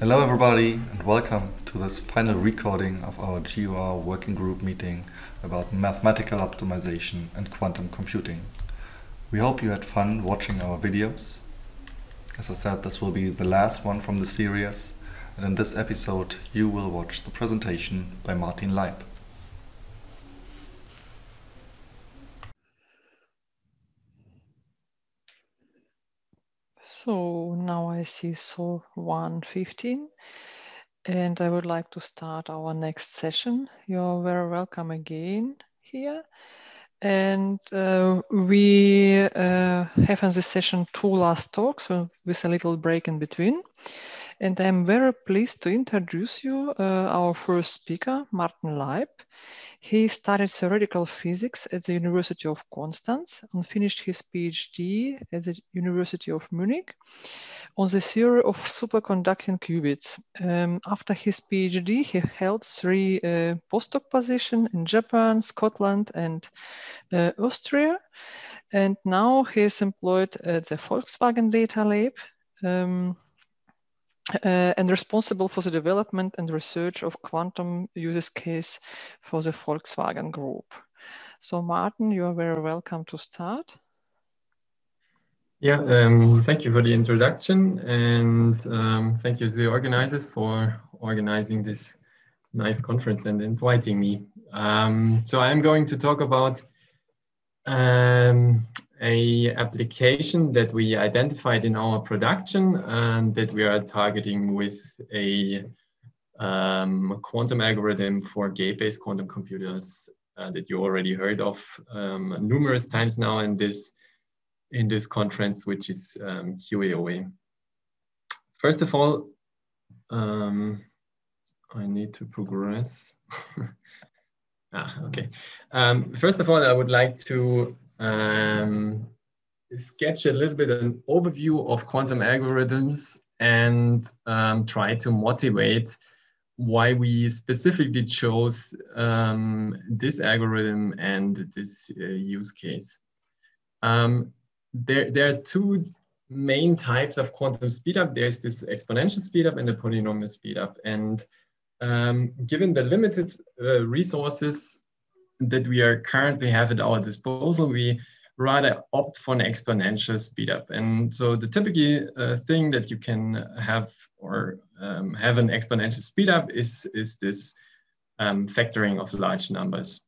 Hello, everybody, and welcome to this final recording of our GOR working group meeting about mathematical optimization and quantum computing. We hope you had fun watching our videos. As I said, this will be the last one from the series, and in this episode, you will watch the presentation by Martin Leib. So now I see so 115 and I would like to start our next session. You're very welcome again here. And uh, we uh, have in this session two last talks with a little break in between. And I'm very pleased to introduce you uh, our first speaker, Martin Leib. He studied theoretical physics at the University of Konstanz and finished his PhD at the University of Munich on the theory of superconducting qubits. Um, after his PhD, he held three uh, postdoc positions in Japan, Scotland, and uh, Austria. And now he is employed at the Volkswagen Data Lab. Um, uh, and responsible for the development and research of quantum use case for the Volkswagen Group. So Martin, you are very welcome to start. Yeah, um, thank you for the introduction and um, thank you to the organizers for organizing this nice conference and inviting me. Um, so I'm going to talk about um, a application that we identified in our production and that we are targeting with a um, quantum algorithm for gate-based quantum computers uh, that you already heard of um, numerous times now in this in this conference, which is um, QAOA. First of all, um, I need to progress. ah, okay. Um, first of all, I would like to um, sketch a little bit an overview of quantum algorithms and um, try to motivate why we specifically chose um, this algorithm and this uh, use case. Um, there, there are two main types of quantum speedup. There's this exponential speedup and the polynomial speedup. And um, given the limited uh, resources that we are currently have at our disposal, we rather opt for an exponential speedup. And so the typical uh, thing that you can have or um, have an exponential speedup is, is this um, factoring of large numbers.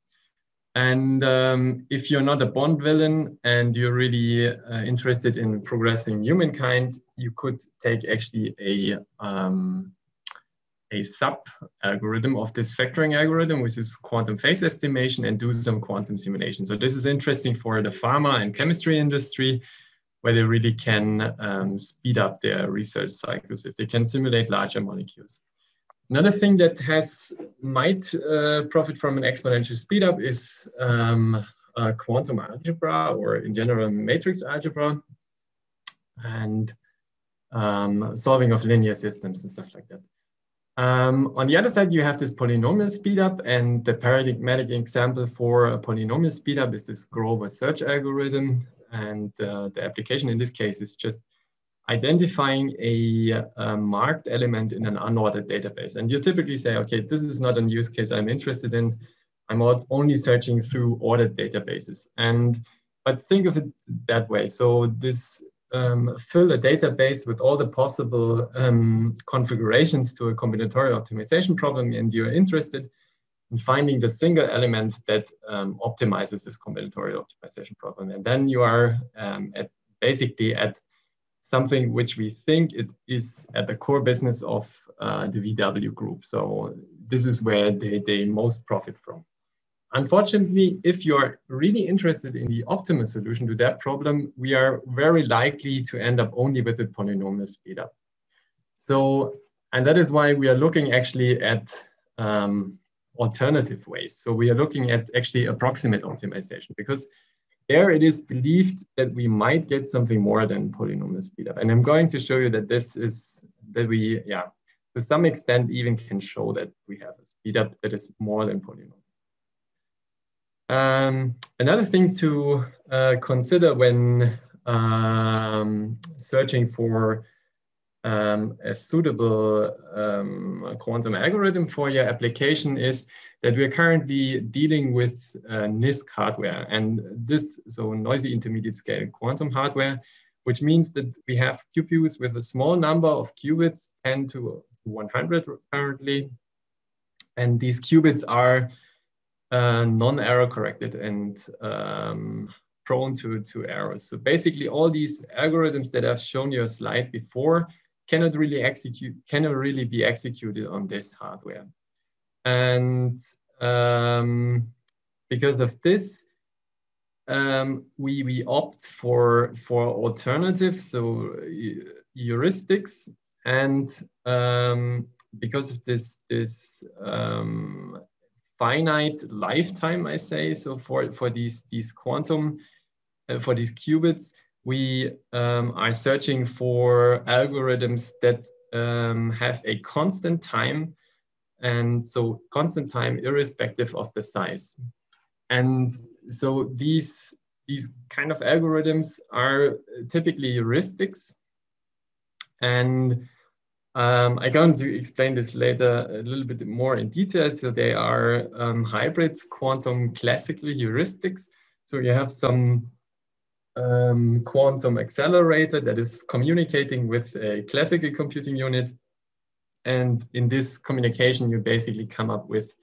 And um, if you're not a Bond villain and you're really uh, interested in progressing humankind, you could take actually a um, a sub algorithm of this factoring algorithm, which is quantum phase estimation and do some quantum simulation. So this is interesting for the pharma and chemistry industry, where they really can um, speed up their research cycles if they can simulate larger molecules. Another thing that has might uh, profit from an exponential speedup is um, quantum algebra or in general matrix algebra and um, solving of linear systems and stuff like that. Um, on the other side, you have this polynomial speedup, and the paradigmatic example for a polynomial speedup is this Grover search algorithm. And uh, the application in this case is just identifying a, a, marked element in an unordered database. And you typically say, okay, this is not a use case I'm interested in. I'm only searching through ordered databases. And but think of it that way. So this um, fill a database with all the possible um, configurations to a combinatorial optimization problem and you're interested in finding the single element that um, optimizes this combinatorial optimization problem. And then you are um, at basically at something which we think it is at the core business of uh, the VW group. So this is where they, they most profit from. Unfortunately, if you're really interested in the optimal solution to that problem, we are very likely to end up only with a polynomial speedup. So, and that is why we are looking actually at um, alternative ways. So we are looking at actually approximate optimization because there it is believed that we might get something more than polynomial speedup. And I'm going to show you that this is, that we, yeah, to some extent even can show that we have a speedup that is more than polynomial. Um, another thing to uh, consider when um, searching for um, a suitable um, quantum algorithm for your application is that we're currently dealing with uh, NISQ hardware and this, so noisy intermediate scale quantum hardware, which means that we have QPUs with a small number of qubits, 10 to 100 currently. And these qubits are uh, non-error corrected and um, prone to, to errors. So basically all these algorithms that I've shown you a slide before cannot really execute, cannot really be executed on this hardware. And um, because of this, um, we, we opt for, for alternatives, so heuristics. And um, because of this, this um, finite lifetime, I say, so for, for these, these quantum, uh, for these qubits, we um, are searching for algorithms that um, have a constant time and so constant time irrespective of the size. And so these, these kind of algorithms are typically heuristics. And um, I'm going to explain this later a little bit more in detail. So they are um, hybrid quantum classical heuristics. So you have some um, quantum accelerator that is communicating with a classical computing unit. And in this communication, you basically come up with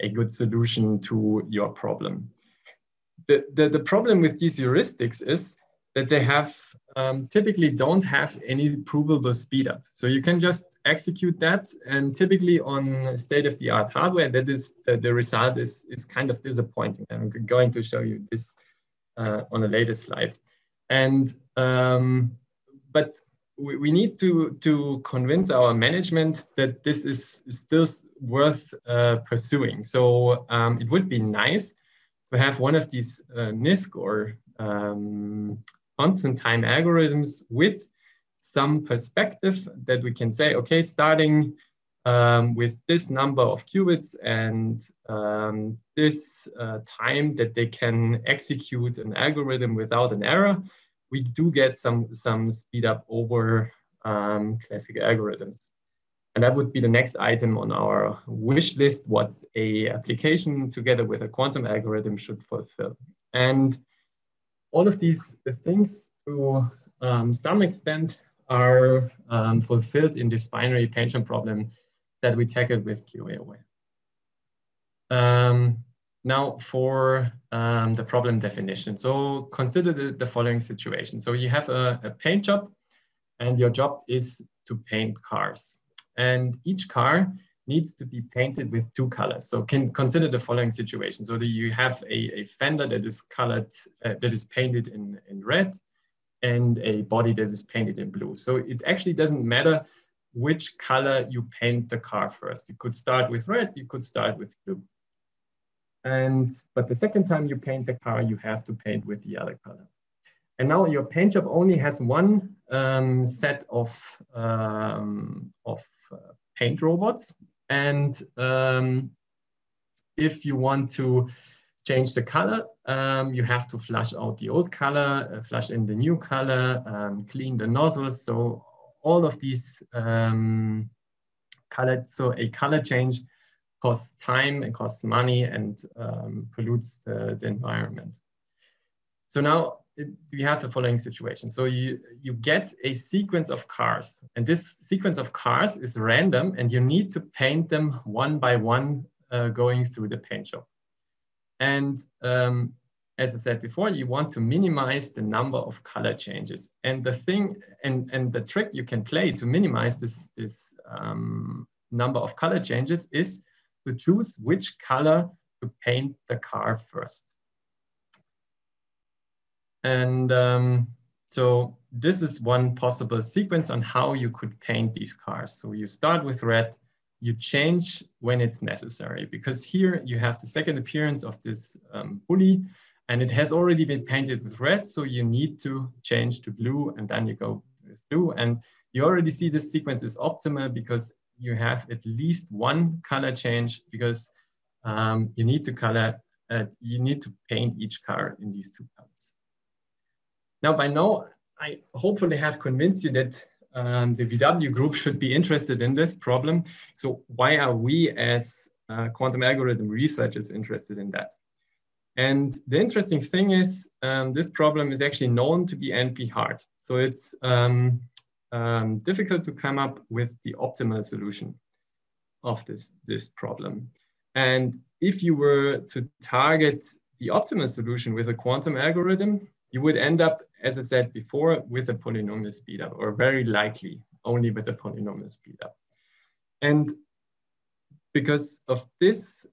a good solution to your problem. The, the, the problem with these heuristics is that they have um, typically don't have any provable speed up. So you can just execute that and typically on state of the art hardware, that is the, the result is, is kind of disappointing. I'm going to show you this uh, on a later slide. And, um, but we, we need to, to convince our management that this is still worth uh, pursuing. So um, it would be nice to have one of these uh, NISQ or um, constant time algorithms with some perspective that we can say, okay, starting um, with this number of qubits and um, this uh, time that they can execute an algorithm without an error, we do get some, some speed up over um, classical algorithms. And that would be the next item on our wish list, what a application together with a quantum algorithm should fulfill. And all of these things to um, some extent are um, fulfilled in this binary paint shop problem that we tackled with QAOA. Um, now for um, the problem definition. So consider the, the following situation. So you have a, a, paint shop and your job is to paint cars. And each car needs to be painted with two colors. So can consider the following situation. So that you have a, a fender that is colored, uh, that is painted in, in red and a body that is painted in blue. So it actually doesn't matter which color you paint the car first. You could start with red, you could start with blue. And, but the second time you paint the car, you have to paint with the other color. And now your paint shop only has one um, set of, um, of uh, paint robots. And um, if you want to change the color, um, you have to flush out the old color, uh, flush in the new color, um, clean the nozzles. So all of these um, color, so a color change costs time and costs money and um, pollutes the, the, environment. So now it, we have the following situation. So you, you get a sequence of cars and this sequence of cars is random and you need to paint them one by one uh, going through the paint shop. And um, as I said before, you want to minimize the number of color changes. And the thing, and, and the trick you can play to minimize this, this um, number of color changes is to choose which color to paint the car first. And um, so this is one possible sequence on how you could paint these cars. So you start with red, you change when it's necessary because here you have the second appearance of this um, Bulli and it has already been painted with red. So you need to change to blue and then you go with blue. And you already see this sequence is optimal because you have at least one color change because um, you need to color, uh, you need to paint each car in these two colors. Now by now, I hopefully have convinced you that um, the VW group should be interested in this problem. So why are we as uh, quantum algorithm researchers interested in that? And the interesting thing is um, this problem is actually known to be NP hard. So it's um, um, difficult to come up with the optimal solution of this, this problem. And if you were to target the optimal solution with a quantum algorithm, you would end up, as I said before, with a polynomial speedup, or very likely only with a polynomial speedup. And because of this,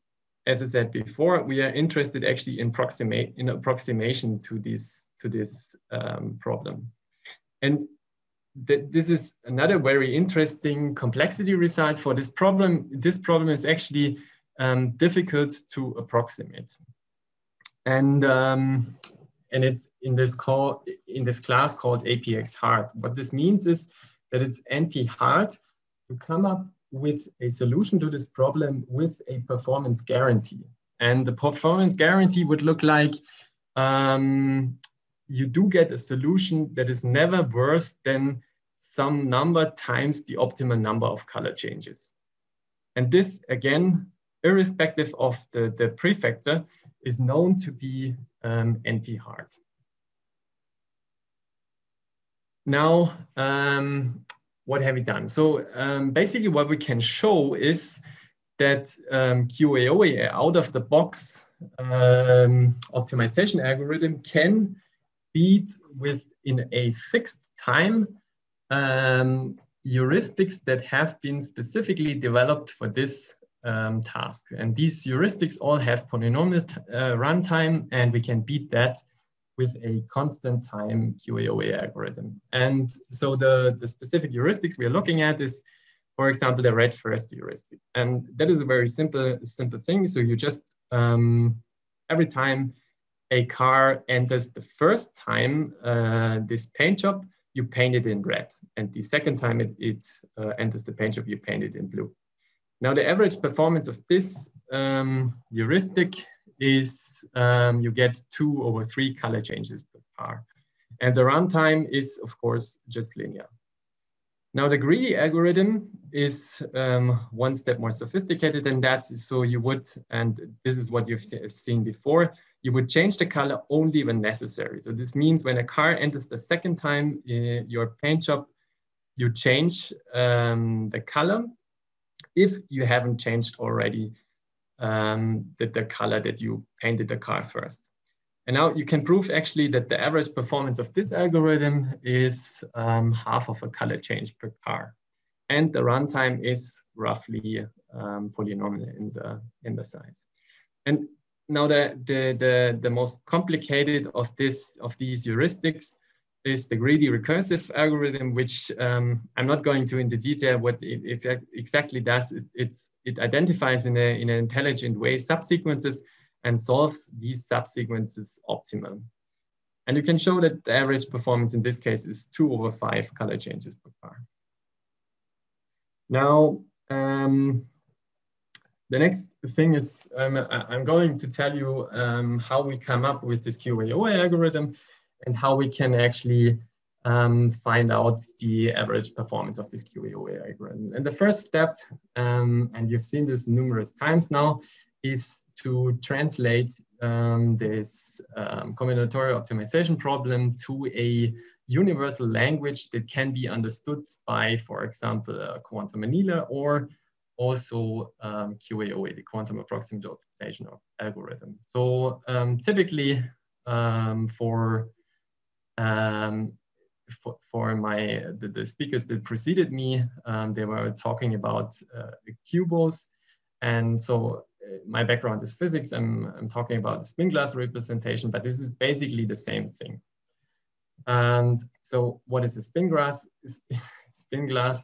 as I said before, we are interested actually in, proximate, in approximation to this, to this um, problem. And th this is another very interesting complexity result for this problem. This problem is actually um, difficult to approximate. And um, and it's in this call in this class called APX hard. What this means is that it's NP hard to come up with a solution to this problem with a performance guarantee. And the performance guarantee would look like um, you do get a solution that is never worse than some number times the optimal number of color changes. And this, again, irrespective of the, the prefactor, is known to be um, NP hard. Now, um, what have we done? So um, basically what we can show is that um, QAOA out of the box um, optimization algorithm can beat within a fixed time um, heuristics that have been specifically developed for this um, task. And these heuristics all have polynomial uh, runtime, and we can beat that with a constant time QAOA algorithm. And so the, the specific heuristics we are looking at is, for example, the red first heuristic. And that is a very simple, simple thing. So you just, um, every time a car enters the first time uh, this paint shop, you paint it in red. And the second time it, it uh, enters the paint shop, you paint it in blue. Now the average performance of this um, heuristic is um, you get two over three color changes per car. And the runtime is of course just linear. Now the greedy algorithm is um, one step more sophisticated than that. So you would, and this is what you've seen before, you would change the color only when necessary. So this means when a car enters the second time in your paint shop, you change um, the color if you haven't changed already um, the, the color that you painted the car first. And now you can prove actually that the average performance of this algorithm is um, half of a color change per car. And the runtime is roughly um, polynomial in the, in the size. And now the, the, the, the most complicated of, this, of these heuristics is the greedy recursive algorithm, which um, I'm not going to into detail what it exact, exactly does. It, it's, it identifies in, a, in an intelligent way subsequences and solves these subsequences optimal. And you can show that the average performance in this case is two over five color changes per car. Now, um, the next thing is um, I'm going to tell you um, how we come up with this QAOA algorithm and how we can actually um, find out the average performance of this QAOA algorithm. And the first step, um, and you've seen this numerous times now, is to translate um, this um, combinatorial optimization problem to a universal language that can be understood by, for example, a quantum annealer or also um, QAOA, the quantum approximate optimization algorithm. So um, typically um, for um, for, for, my the, the, speakers that preceded me, um, they were talking about uh, QUBOs. And so uh, my background is physics. I'm, I'm talking about the spin glass representation, but this is basically the same thing. And so what is a spin glass? spin glass,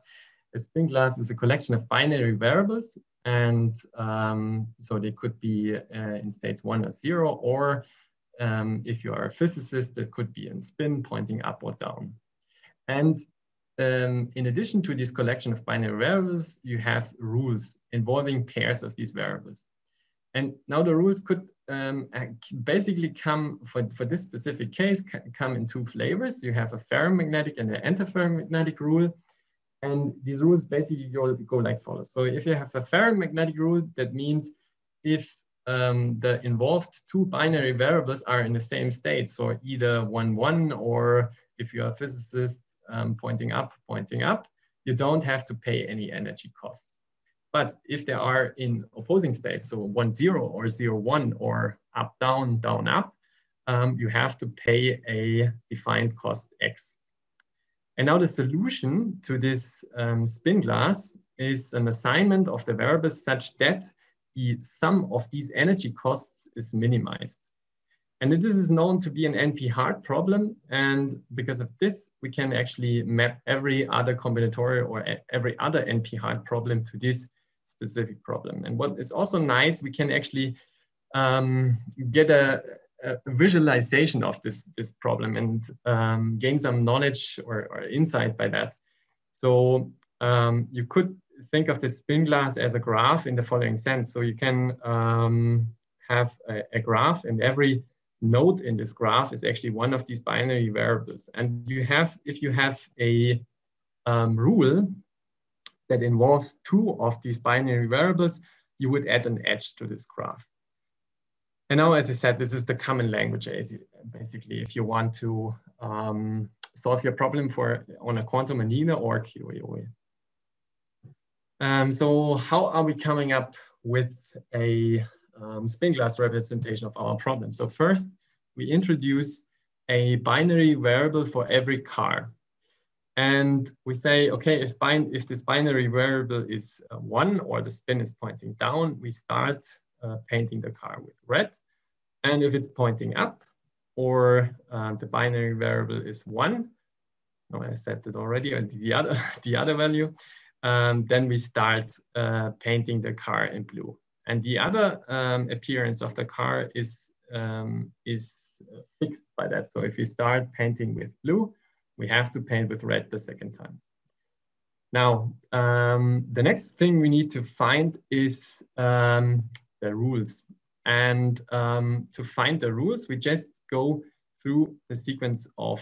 a spin glass is a collection of binary variables. And um, so they could be uh, in states one or zero, or um, if you are a physicist, that could be in spin pointing up or down. And um, in addition to this collection of binary variables, you have rules involving pairs of these variables. And now the rules could um, basically come, for, for this specific case, come in two flavors. You have a ferromagnetic and an antiferromagnetic rule. And these rules basically go, go like follows. So if you have a ferromagnetic rule, that means if um, the involved two binary variables are in the same state, so either one, one, or if you're a physicist um, pointing up, pointing up, you don't have to pay any energy cost. But if they are in opposing states, so one, zero, or zero, one, or up, down, down, up, um, you have to pay a defined cost x. And now the solution to this um, spin glass is an assignment of the variables such that the sum of these energy costs is minimized. And this is known to be an NP-hard problem. And because of this, we can actually map every other combinatorial or every other NP-hard problem to this specific problem. And what is also nice, we can actually um, get a, a, visualization of this, this problem and um, gain some knowledge or, or, insight by that. So um, you could think of the spin glass as a graph in the following sense. So you can um, have a, a, graph and every node in this graph is actually one of these binary variables. And you have, if you have a um, rule that involves two of these binary variables, you would add an edge to this graph. And now, as I said, this is the common language, basically, if you want to um, solve your problem for on a quantum annealer or QAOA. Um, so how are we coming up with a um, spin glass representation of our problem? So first, we introduce a binary variable for every car. And we say, okay, if, if this binary variable is uh, one or the spin is pointing down, we start uh, painting the car with red. And if it's pointing up or uh, the binary variable is one, no, I said it already, or the other, the other value, um, then we start uh, painting the car in blue. And the other um, appearance of the car is, um, is fixed by that. So if we start painting with blue, we have to paint with red the second time. Now, um, the next thing we need to find is um, the rules. And um, to find the rules, we just go through the sequence of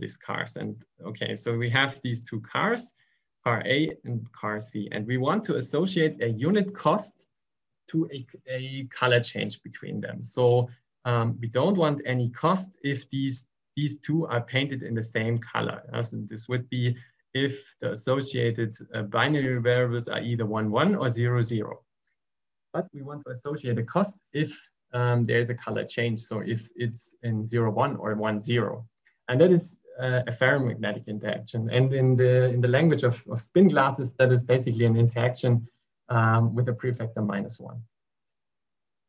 these cars. And okay, so we have these two cars car A and car C. And we want to associate a unit cost to a, a color change between them. So um, we don't want any cost if these, these two are painted in the same color. So this would be if the associated uh, binary variables are either 1, 1 or 0, 0. But we want to associate a cost if um, there's a color change. So if it's in 0, 1 or 1, 0. And that is uh, a ferromagnetic interaction. And in the, in the language of, of spin glasses, that is basically an interaction um, with a prefactor minus one.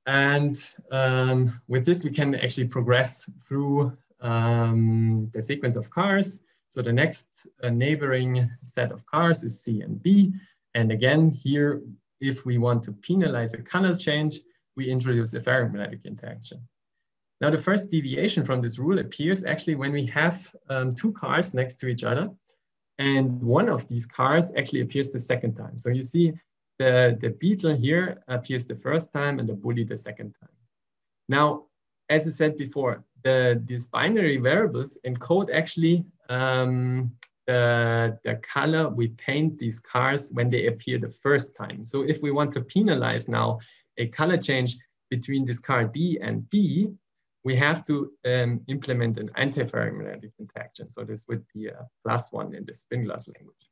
And um, with this, we can actually progress through um, the sequence of cars. So the next uh, neighboring set of cars is C and B. And again, here, if we want to penalize a color change, we introduce a ferromagnetic interaction. Now the first deviation from this rule appears actually when we have um, two cars next to each other and one of these cars actually appears the second time. So you see the, the beetle here appears the first time and the Bulli the second time. Now, as I said before, the, these binary variables encode actually um, the, the color we paint these cars when they appear the first time. So if we want to penalize now a color change between this car D and B, we have to um, implement an antiferromagnetic interaction. So this would be a plus one in the spin glass language.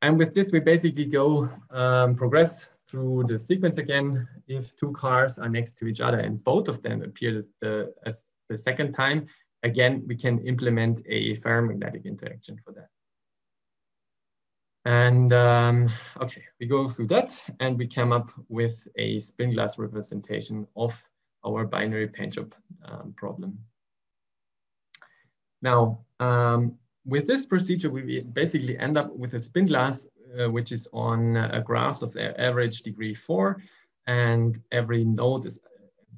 And with this, we basically go um, progress through the sequence again. If two cars are next to each other and both of them appear the, as the second time, again, we can implement a ferromagnetic interaction for that. And um, okay, we go through that and we come up with a spin glass representation of our binary paint shop um, problem. Now, um, with this procedure, we basically end up with a spin glass, uh, which is on a graph of average degree four, and every node is,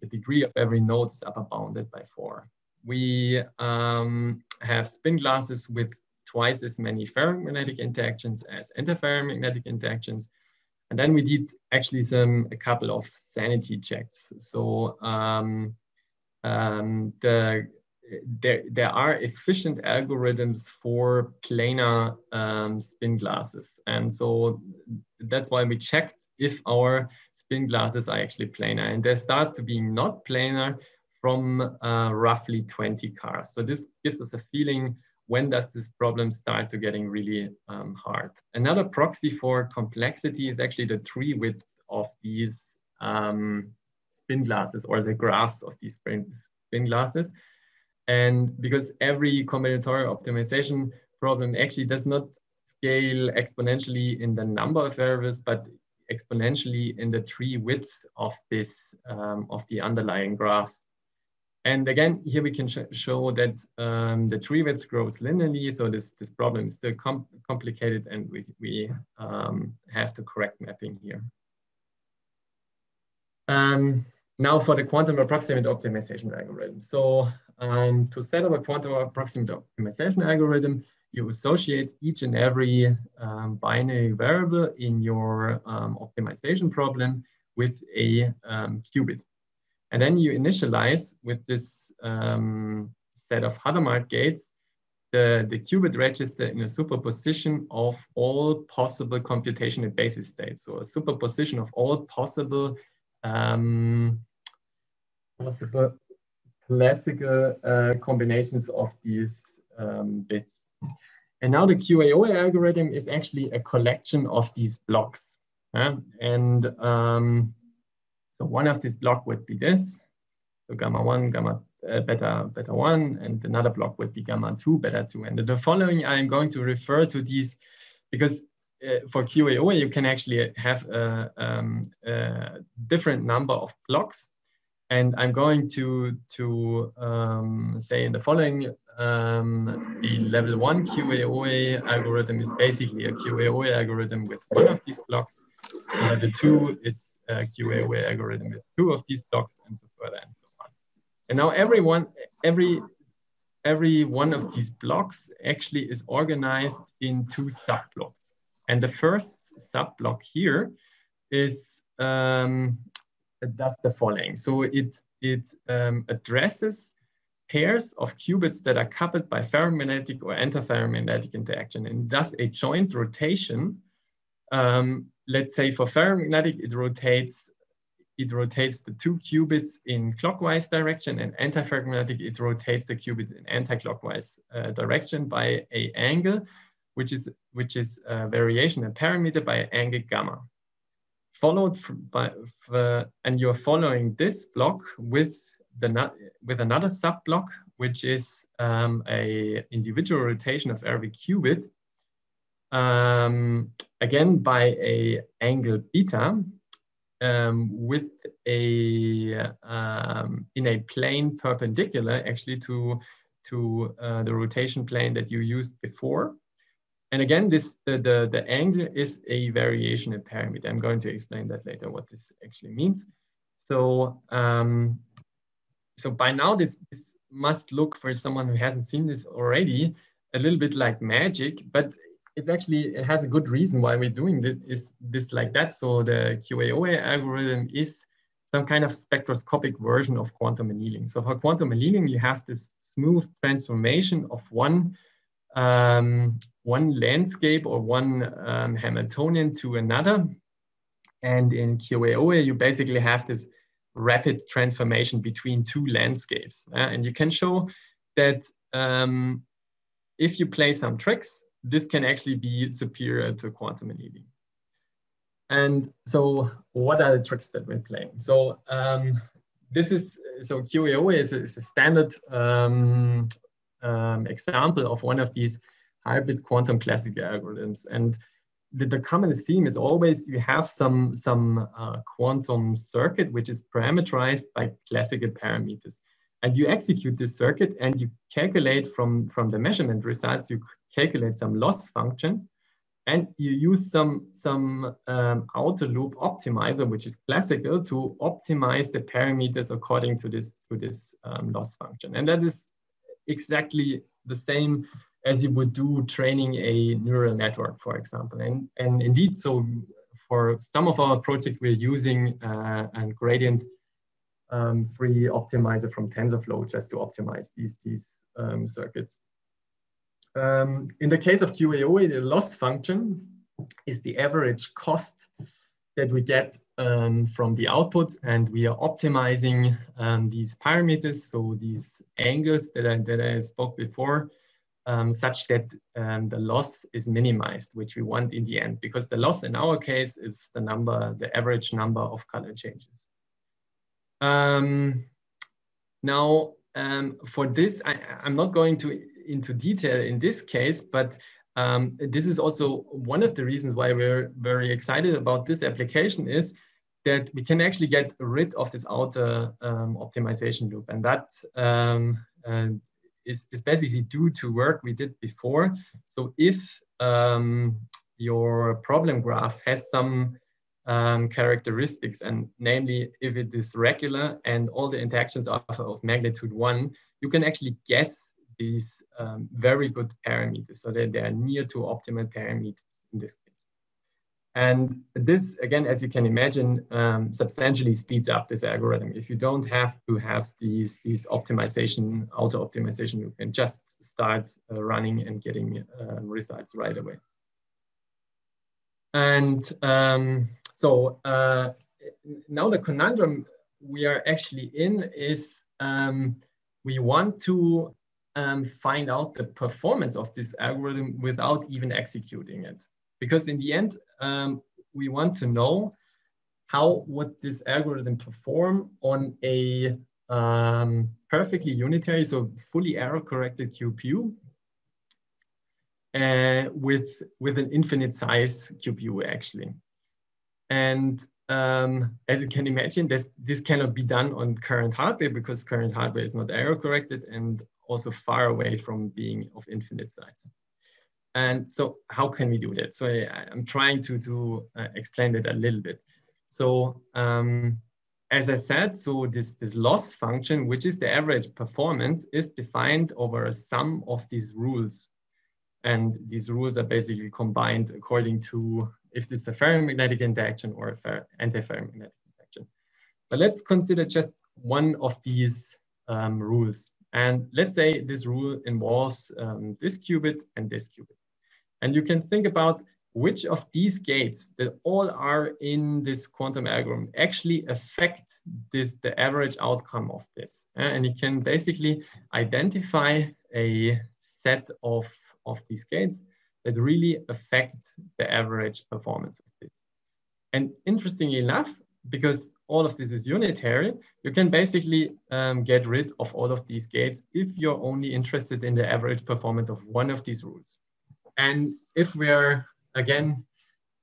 the degree of every node is upper bounded by four. We um, have spin glasses with twice as many ferromagnetic interactions as antiferromagnetic interactions, and then we did actually some a couple of sanity checks. So um, um, the there, there are efficient algorithms for planar um, spin glasses. And so that's why we checked if our spin glasses are actually planar. And they start to be not planar from uh, roughly 20 cars. So this gives us a feeling when does this problem start to getting really um, hard. Another proxy for complexity is actually the tree width of these um, spin glasses or the graphs of these spin, glasses. And because every combinatorial optimization problem actually does not scale exponentially in the number of variables, but exponentially in the tree width of this, um, of the underlying graphs. And again, here we can sh show that um, the tree width grows linearly. So this, this problem is still com complicated and we, we um, have to correct mapping here. Um, now for the quantum approximate optimization algorithm. So um, to set up a quantum approximate optimization algorithm, you associate each and every um, binary variable in your um, optimization problem with a qubit. And then you initialize with this um, set of Hadamard gates the, the qubit register in a superposition of all possible computational basis states. So a superposition of all possible um, possible classical uh, combinations of these um, bits. And now the QAOA algorithm is actually a collection of these blocks. And um, so one of these block would be this. So gamma one, gamma uh, beta, beta one, and another block would be gamma two, beta two. And the following, I'm going to refer to these because uh, for QAOA, you can actually have a, um, a different number of blocks and I'm going to, to um, say in the following, um, the level one QAOA algorithm is basically a QAOA algorithm with one of these blocks. Level two is a QAOA algorithm with two of these blocks and so further and so on. And now everyone, every, every one of these blocks actually is organized in two sub-blocks. And the first sub-block here is um, does the following. So it, it um, addresses pairs of qubits that are coupled by ferromagnetic or antiferromagnetic interaction and thus a joint rotation. Um, let's say for ferromagnetic, it rotates it rotates the two qubits in clockwise direction and antiferromagnetic, it rotates the qubit in anti-clockwise uh, direction by a angle, which is, which is a variation, a parameter by angle gamma followed by, uh, and you're following this block with the with another sub block, which is um, a individual rotation of every qubit, um, again by a angle beta, um, with a um, in a plane perpendicular actually to to uh, the rotation plane that you used before. And again, this the, the, the angle is a variation in parameter. I'm going to explain that later, what this actually means. So, um, so by now, this, this must look for someone who hasn't seen this already, a little bit like magic, but it's actually, it has a good reason why we're doing this, is this like that. So the QAOA algorithm is some kind of spectroscopic version of quantum annealing. So for quantum annealing, you have this smooth transformation of one um, one landscape or one um, Hamiltonian to another. And in QAOA, you basically have this rapid transformation between two landscapes. Uh, and you can show that um, if you play some tricks, this can actually be superior to quantum annealing. And so what are the tricks that we're playing? So um, this is, so QAOA is a, is a standard um, um, example of one of these hybrid quantum classical algorithms. And the, the common theme is always you have some, some uh, quantum circuit which is parameterized by classical parameters. And you execute this circuit and you calculate from, from the measurement results, you calculate some loss function and you use some, some um, outer loop optimizer, which is classical, to optimize the parameters according to this, to this um, loss function. And that is exactly the same as you would do training a neural network, for example. And, and indeed, so for some of our projects, we're using uh, a gradient um, free optimizer from TensorFlow just to optimize these, these um, circuits. Um, in the case of QAOA, the loss function is the average cost that we get um, from the output and we are optimizing um, these parameters, so these angles that I, that I spoke before, um, such that um, the loss is minimized, which we want in the end, because the loss in our case is the number, the average number of color changes. Um, now, um, for this, I, I'm not going to into detail in this case, but um, this is also one of the reasons why we're very excited about this application is that we can actually get rid of this outer um, optimization loop. And that um, uh, is, is basically due to work we did before. So if um, your problem graph has some um, characteristics, and namely if it is regular and all the interactions are of magnitude one, you can actually guess these um, very good parameters so that they are near to optimal parameters in this case. And this, again, as you can imagine, um, substantially speeds up this algorithm. If you don't have to have these, these optimization, auto optimization, you can just start uh, running and getting uh, results right away. And um, so uh, now the conundrum we are actually in is um, we want to um, find out the performance of this algorithm without even executing it. Because in the end, um, we want to know how would this algorithm perform on a um, perfectly unitary, so fully error corrected QPU uh, with, with an infinite size QPU actually. And um, as you can imagine, this, this cannot be done on current hardware because current hardware is not error corrected and also far away from being of infinite size. And so how can we do that? So I, am trying to, to uh, explain it a little bit. So um, as I said, so this, this loss function, which is the average performance, is defined over a sum of these rules. And these rules are basically combined according to if this is a ferromagnetic interaction or a anti-ferromagnetic interaction. But let's consider just one of these um, rules. And let's say this rule involves um, this qubit and this qubit. And you can think about which of these gates that all are in this quantum algorithm actually affect this the average outcome of this. And you can basically identify a set of, of these gates that really affect the average performance of this. And interestingly enough, because all of this is unitary, you can basically um, get rid of all of these gates if you're only interested in the average performance of one of these rules. And if we're, again,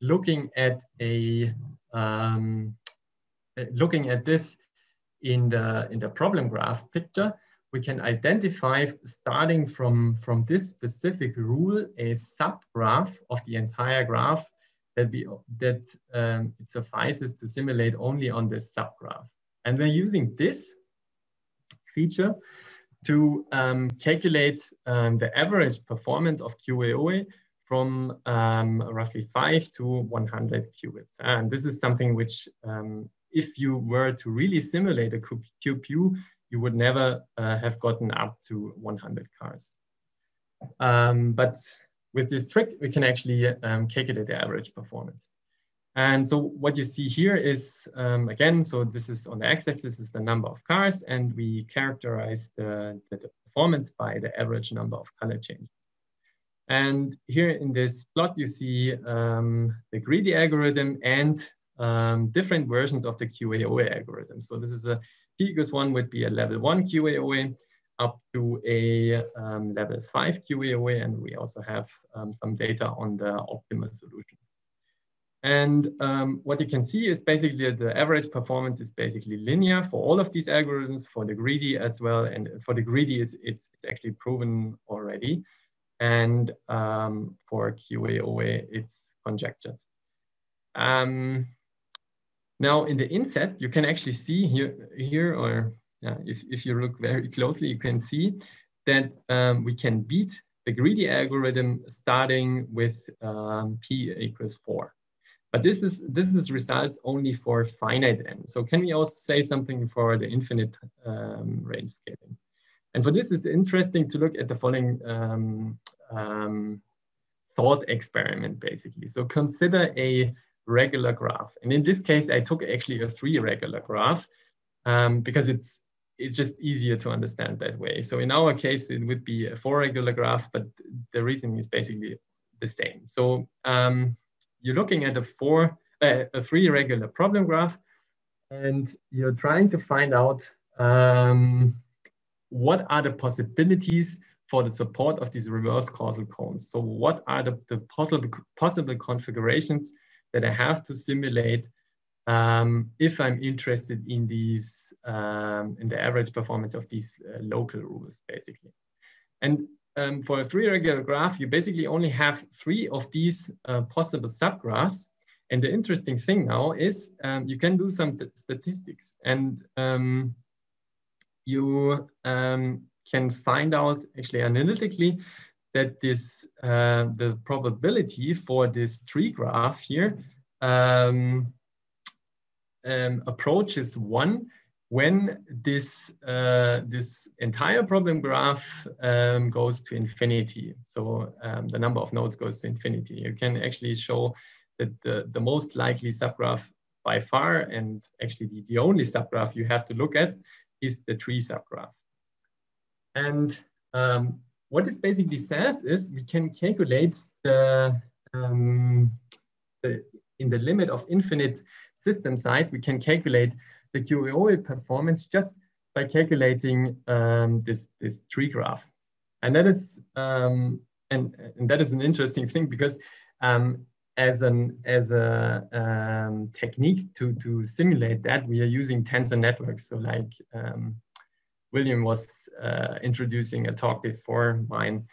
looking at a, um, looking at this in the, in the problem graph picture, we can identify starting from, from this specific rule, a subgraph of the entire graph that, we, that um, it suffices to simulate only on this subgraph. And we're using this feature to um, calculate um, the average performance of QAOA from um, roughly 5 to 100 qubits. And this is something which, um, if you were to really simulate a QPU, you would never uh, have gotten up to 100 cars. Um, but with this trick, we can actually um, calculate the average performance. And so what you see here is, um, again, so this is on the x-axis is the number of cars, and we characterize the, the, performance by the average number of color changes. And here in this plot, you see um, the greedy algorithm and um, different versions of the QAOA algorithm. So this is a P equals one would be a level one QAOA up to a um, level five QAOA. And we also have um, some data on the optimal solution. And um, what you can see is basically the average performance is basically linear for all of these algorithms, for the greedy as well. And for the greedy, is it's, it's actually proven already. And um, for QAOA, it's conjectured. Um, now in the inset, you can actually see here, here or if, if you look very closely, you can see that um, we can beat the greedy algorithm starting with um, p equals four. But this is this is results only for finite n. So can we also say something for the infinite um, range scaling? And for this, it's interesting to look at the following um, um, thought experiment, basically. So consider a regular graph. And in this case, I took actually a three regular graph um, because it's it's just easier to understand that way. So in our case, it would be a four regular graph, but the reasoning is basically the same. So um, you're looking at a four, uh, a three regular problem graph, and you're trying to find out um, what are the possibilities for the support of these reverse causal cones. So what are the, the possible, possible configurations that I have to simulate um, if I'm interested in these, um, in the average performance of these uh, local rules, basically. And um, for a three regular graph, you basically only have three of these uh, possible subgraphs. And the interesting thing now is um, you can do some statistics and um, you um, can find out actually analytically that this, uh, the probability for this tree graph here um, um, approach is one when this uh, this entire problem graph um, goes to infinity. So um, the number of nodes goes to infinity. You can actually show that the, the most likely subgraph by far, and actually the, the only subgraph you have to look at is the tree subgraph. And um, what this basically says is we can calculate the, um, the in the limit of infinite system size, we can calculate the QAOA performance just by calculating um, this, this tree graph. And that is, um, and, and that is an interesting thing because um, as an as a um, technique to, to simulate that, we are using tensor networks. So like um, William was uh, introducing a talk before mine,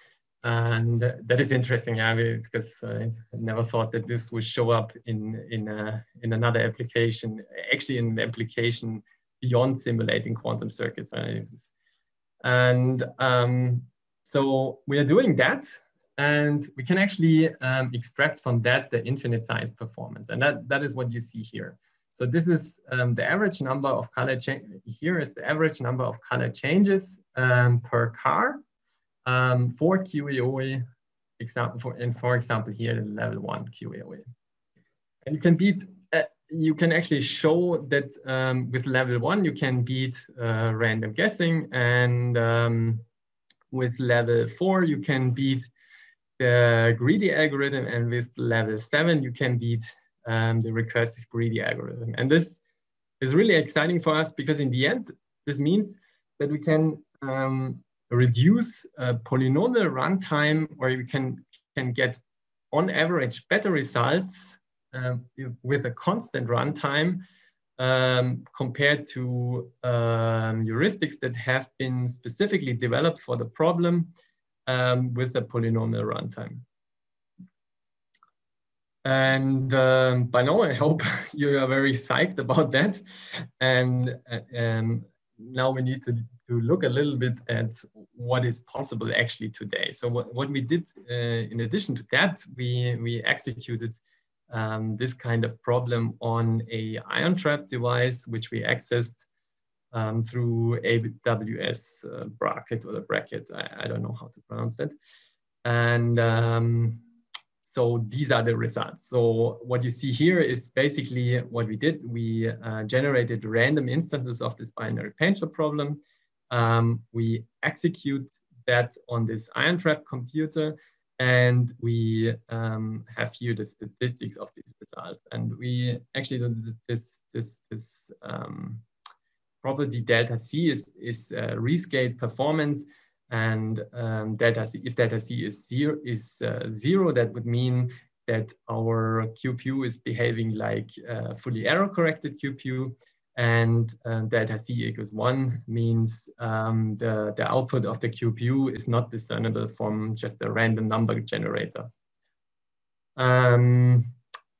and that is interesting yeah because i never thought that this would show up in in a, in another application actually in an application beyond simulating quantum circuits and um, so we are doing that and we can actually um, extract from that the infinite size performance and that that is what you see here. So this is um, the average number of color change here is the average number of color changes um, per car um, for QAOA, example, for, and for example, here level one QAOA. And you can beat, uh, you can actually show that um, with level one, you can beat uh, random guessing. And um, with level four, you can beat the greedy algorithm. And with level seven, you can beat um, the recursive greedy algorithm. And this is really exciting for us because in the end, this means that we can um, reduce uh, polynomial runtime, or you can, can get on average better results uh, with a constant runtime um, compared to um, heuristics that have been specifically developed for the problem um, with a polynomial runtime. And um, by now, I hope you are very psyched about that. And, and uh, now we need to to look a little bit at what is possible actually today. So what, what we did uh, in addition to that, we, we executed um, this kind of problem on a ion trap device, which we accessed um, through AWS uh, Braket or the Braket. I, I, don't know how to pronounce that. And um, so these are the results. So what you see here is basically what we did. We uh, generated random instances of this binary painter problem um, we execute that on this ion trap computer and we um, have here the statistics of these results. And we actually, this, this, this, this um, property delta C is, is uh, rescaled performance and um, delta C, if delta C is zero, is uh, zero, that would mean that our QPU is behaving like uh, fully error corrected QPU and uh, delta c equals one means um, the, the output of the QPU is not discernible from just a random number generator. Um,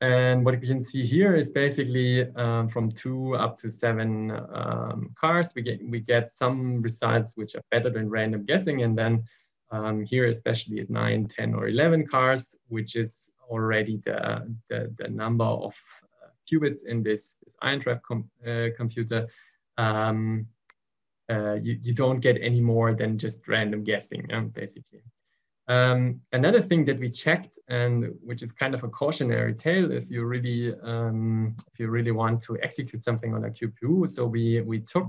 and what you can see here is basically um, from two up to seven um, cars, we get, we get some results which are better than random guessing. And then um, here, especially at nine, 10 or 11 cars, which is already the, the, the number of uh, qubits in this, this ion trap com uh, computer, um, uh, you, you don't get any more than just random guessing, um, basically. Um, another thing that we checked, and which is kind of a cautionary tale, if you really um, if you really want to execute something on a QPU, so we we took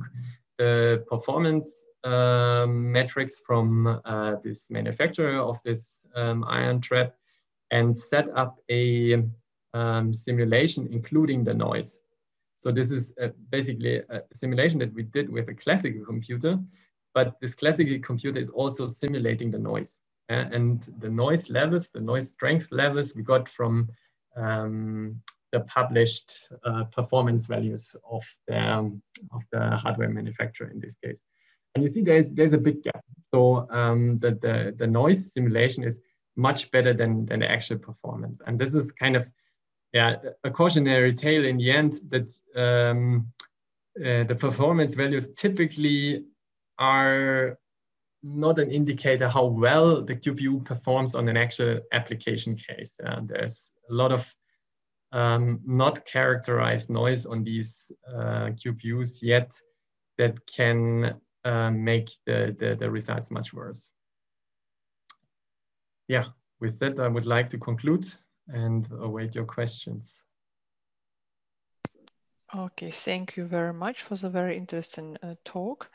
the performance um, metrics from uh, this manufacturer of this um, ion trap and set up a um, simulation including the noise. So this is a, basically a simulation that we did with a classical computer, but this classical computer is also simulating the noise. And the noise levels, the noise strength levels we got from um, the published uh, performance values of the, um, of the hardware manufacturer in this case. And you see there's, there's a big gap. So um, the, the, the noise simulation is much better than, than the actual performance. And this is kind of yeah, a cautionary tale in the end that um, uh, the performance values typically are not an indicator how well the QPU performs on an actual application case. Uh, there's a lot of um, not characterized noise on these uh, QPUs yet that can uh, make the, the, the, results much worse. Yeah, with that, I would like to conclude and await your questions. Okay, thank you very much for the very interesting uh, talk.